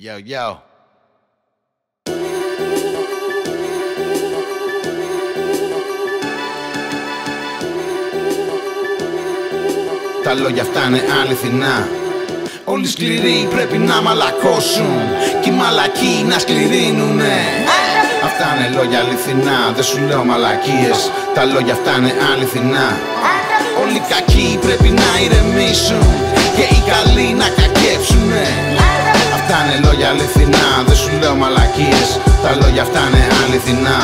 Yo, yo. Τα λόγια αυτά είναι αληθινά. Όλοι σκληροί πρέπει να μαλακώσουν. Κι οι μαλακοί να σκληρύνουνε Αυτά είναι λόγια αληθινά Δεν σου λέω μαλακίες. Τα λόγια αυτά είναι αληθινά. Όλοι οι κακοί πρέπει να ηρεμήσουν Και οι καλοί να κακέψουνε. Αυτά είναι λόγια αληθινά Δεν σου λέω μαλακίες. Τα λόγια αυτά είναι αληθινά.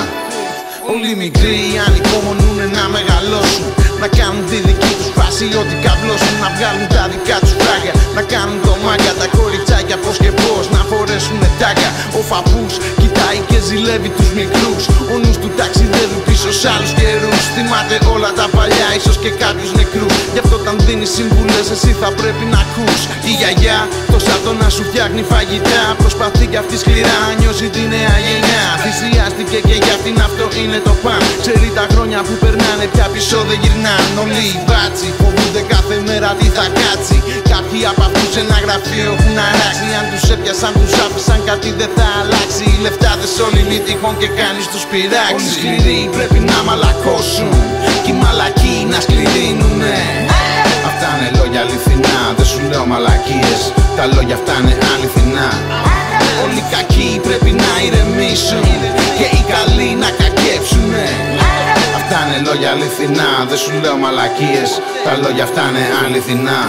Όλοι οι μικροί ανυπομονούν να μεγαλώσουν. Να κάνουν τη δική τους φάση Ό,τι καβλώσουν. Να βγάλουν τα δικά τους φράγια. Να κάνουν το μάγκα τα κοριτσάκια πως και πως Να φορέσουν τάγια Ο φαπούς κοιτάει και ζηλεύει τους μικρούς. Ο νους του ταξιδεύει πίσω σ' άλλους καιρούς. Θυμάται όλα τα παλιά ίσως και κάποιους νεκρούς Γι' αυτό όταν δίνεις συμβουλές εσύ θα πρέπει να ακούς. Η γιαγιά τόσα το να σου φτιάχνει φαγητά. Προσπαθεί κι αυτή σκληρά να νιώσει τη νέα γενιά. Θυσιάστηκε και για αυτήν αυτό είναι το παν. Ξέρει τα χρόνια που περνάνε πια πίσω δεν γυρνάνε Όλοι οι μπάτσι φοβούνται κάθε μέρα τι θα κάτσει. Κάποιοι από αυτούς σε ένα γραφείο έχουν αράξει Αν τους έπιασαν τους άφησαν κάτι δεν θα αλλάξει. Οι λεφτάδες όλοι μη τυχόν και κάνεις τους πειράξει Όλοι σκληροί πρέπει να μαλακώσουν μαλακίες. Τα λόγια αυτά είναι αληθινά. Όλοι οι κακοί πρέπει να ηρεμήσουν Και οι καλοί να κακέψουνε. Αυτά είναι λόγια αληθινά Δεν σου λέω μαλακίες. Τα λόγια αυτά είναι αληθινά.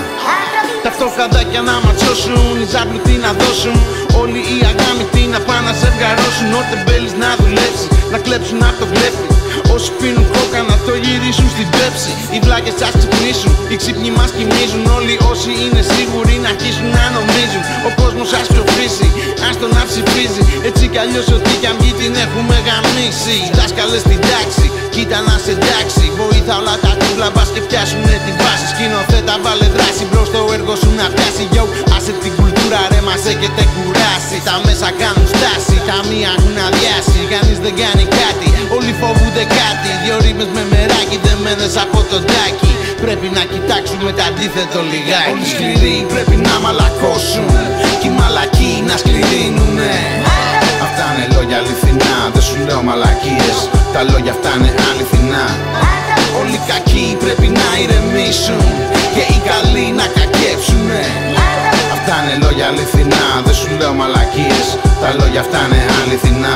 Τα φτωχαδάκια να ματσώσουν, οι ζάμπλουτοι να δώσουν. Όλοι οι αγάμητοι να πάνε να σε βγαρώσουν. Ο τεμπέλης να δουλέψεις, να κλέψουν από το κλέφτη Όσοι πίνουν κόκα να το γυρίσουν στην πέψη. Οι βλάκες σας ξυπνήσουν, οι ξύπνοι μας κοιμίζουν. Όλοι όσοι είναι σίγουροι να αρχίσουν να νομίζουν. Ο κόσμος σας ψοφήσει, ας το να ψηφίζει. Έτσι κι αλλιώς ό,τι κι αν βγει την έχουμε γαμίσει. Δάσκαλες στην τάξη, κοίτα να σε εντάξει. Βοήθα όλα τα τούβλα μπας και φτιάσουνε τη βάση. Σκηνοθέτα βάλε δράση μπρος το έργο σου να πιάσει. Yo, άσε την κουλτούρα ρε μας έχετε κουράσει Τα μέσα κάνουν στάση, τα μία έχουν αδειάσει Κανείς δεν κάνει κάτι, όλοι φοβούνται κάτι Δυο ρήμες με μεράκι δεμένες από το τάκι Πρέπει να κοιτάξουμε το αντίθετο λιγάκι. Όλοι σκληροί πρέπει να μαλακώσουν Κι οι μαλακοί να σκληρύνουνε Αυτά είναι λόγια αληθινά, δεν σου λέω μαλακίες. Τα λόγια αυτά είναι αληθινά. Όλοι οι κακοί πρέπει να ηρεμήσουν Και οι καλοί να κακέψουνε. Αυτά είναι λόγια αληθινά, δεν σου λέω μαλακίες Τα λόγια αυτά είναι αληθινά